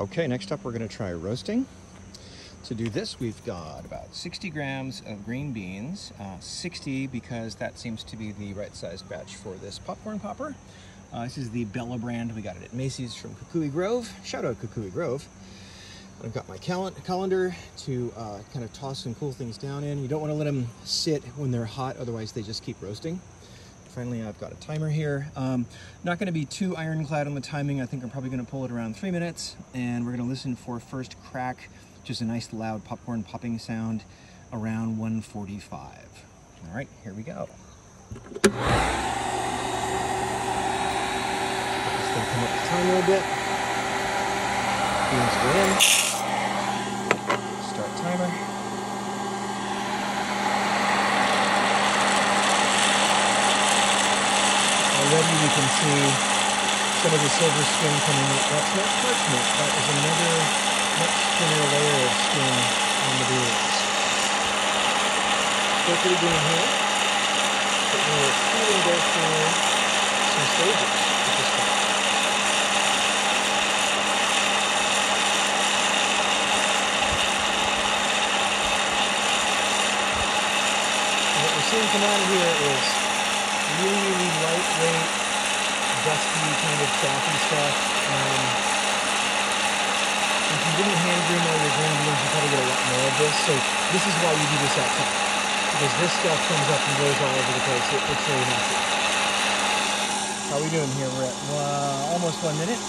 Okay, next up we're gonna try roasting. To do this, we've got about 60 grams of green beans, uh, 60 because that seems to be the right size batch for this popcorn popper. Uh, this is the Bella brand. We got it at Macy's from Kukui Grove. Shout out Kukui Grove. I've got my cal colander to uh, kind of toss and cool things down in. You don't want to let them sit when they're hot, otherwise they just keep roasting. Finally, I've got a timer here. Um, not going to be too ironclad on the timing. I think I'm probably going to pull it around three minutes, and we're going to listen for first crack, just a nice loud popcorn popping sound around 145. All right, here we go. Just to come up the timer a bit. Beans go in. Already we can see some of the silver skin coming up. That's not parchment, that is another much thinner layer of skin on the beans. Still pretty green here, but we're feeling go through some stages. What we're seeing come out of here is really, really lightweight, of chalky stuff. Um, if you didn't hand groom all your green beans, you probably get a lot more of this. So this is why you do this top. Because this stuff comes up and goes all over the place. It, it's very messy. How are we doing here? At uh, almost one minute.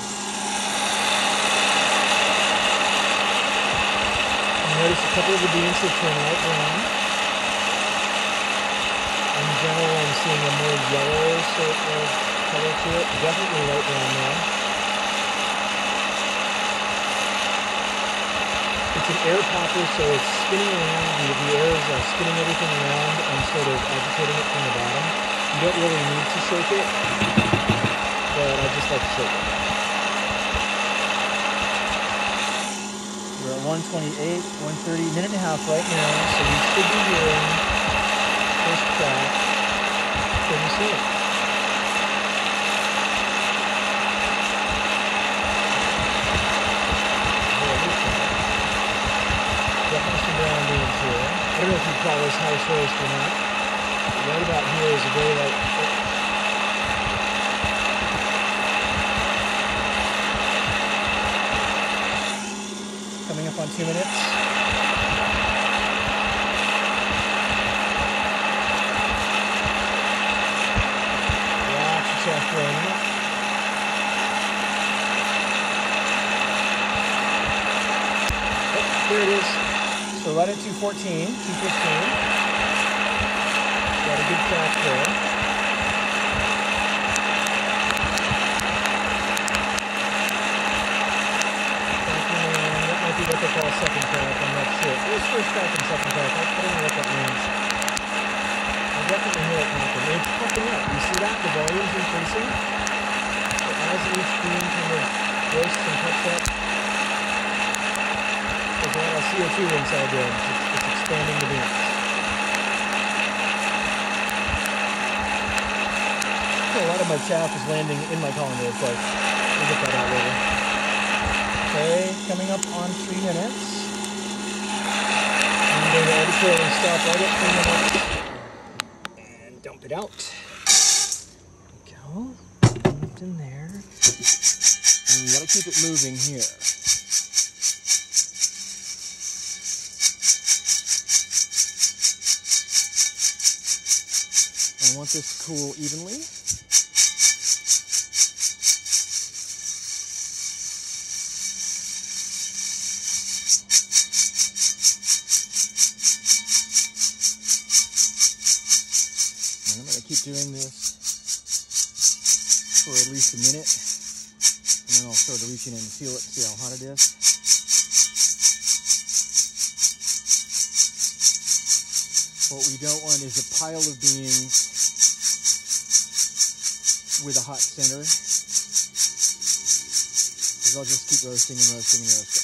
Notice a couple of the beans have turned light brown in general, I'm seeing a more yellow sort of color to it. Definitely light brown now. It's an air popper, so it's spinning around. The, the air is uh, spinning everything around and sort of agitating it from the bottom. You don't really need to shake it, but I just like to shake it. We're at 128, 130, minute and a half right now, so we should be hearing first crack pretty soon. Definitely some brown beans here. I you call this house roast or. Right about here is a very light. Coming up on two minutes. chef rolling up. Oh, here it is. So right at 214, 215. Got a good crack there. That might be what they call second crack, I'm not sure. It was first crack and second crack. I don't know what that means I definitely hear it happen. It's pumping up. You see that? The volume's increasing. So as each beam kind of roasts and puffs up, there's a lot of CO2 inside there. It's, it's expanding the beams. A lot of my chaff is landing in my colander, course. We'll get that out later. Okay, coming up on three minutes. I'm going to arbitrarily stop right at three minutes and dump it out. There we go. Moved in there. And you gotta keep it moving here. I want this to cool evenly. And I'm going to keep doing this for at least a minute. And then I'll start reaching in and feel it, see how hot it is. What we don't want is a pile of beans with a hot center. Because I'll just keep roasting and roasting and roasting.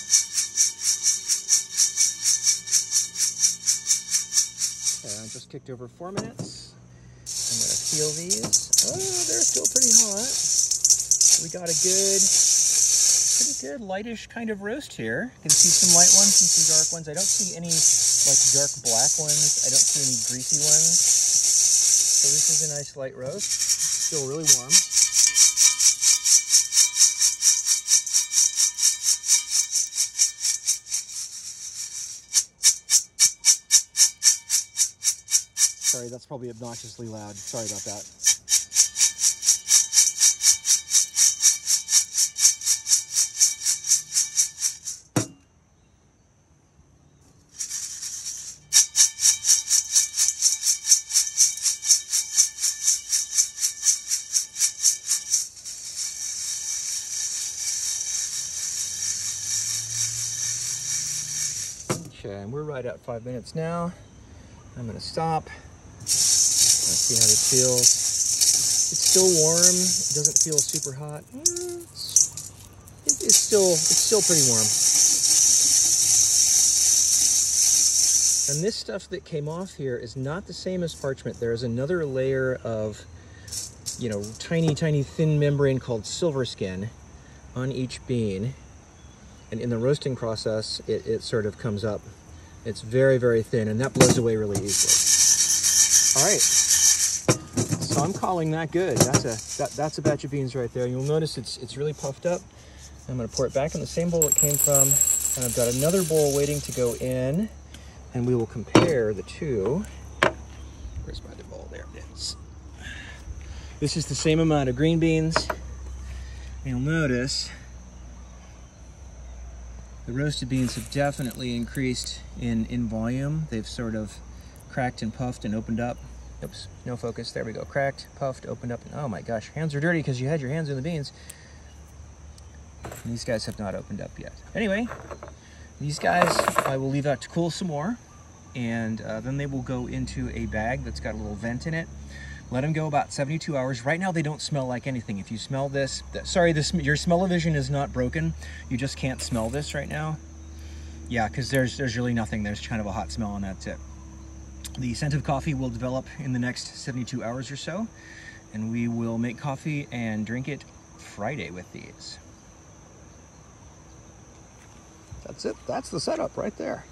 Okay, I just kicked over four minutes I'm gonna feel these. Oh, they're still pretty hot. We got a good, pretty good lightish kind of roast here. You can see some light ones and some dark ones. I don't see any like dark black ones. I don't see any greasy ones. So this is a nice light roast. Still really warm. Sorry, that's probably obnoxiously loud. Sorry about that. Okay, and we're right at five minutes now. I'm gonna stop. Let's see how this feels. It's still warm. It doesn't feel super hot. It's, it's still it's still pretty warm. And this stuff that came off here is not the same as parchment. There is another layer of, you know, tiny, tiny thin membrane called silver skin on each bean. And in the roasting process, it, it sort of comes up. It's very, very thin, and that blows away really easily. All right. So I'm calling that good. That's a that, that's a batch of beans right there. You'll notice it's it's really puffed up. I'm gonna pour it back in the same bowl it came from, and I've got another bowl waiting to go in, and we will compare the two. Where's my other bowl? There it is. This is the same amount of green beans. You'll notice the roasted beans have definitely increased in, in volume. They've sort of cracked and puffed and opened up. Oops, no focus. There we go. Cracked, puffed, opened up. And oh my gosh, hands are dirty because you had your hands in the beans. And these guys have not opened up yet. Anyway, these guys I will leave out to cool some more. And uh, then they will go into a bag that's got a little vent in it. Let them go about 72 hours. Right now, they don't smell like anything. If you smell this, th- sorry, this your smell-o-vision is not broken. You just can't smell this right now. Yeah, because there's there's really nothing. There's kind of a hot smell, and that's it. The scent of coffee will develop in the next 72 hours or so, and we will make coffee and drink it Friday with these. That's it. That's the setup right there.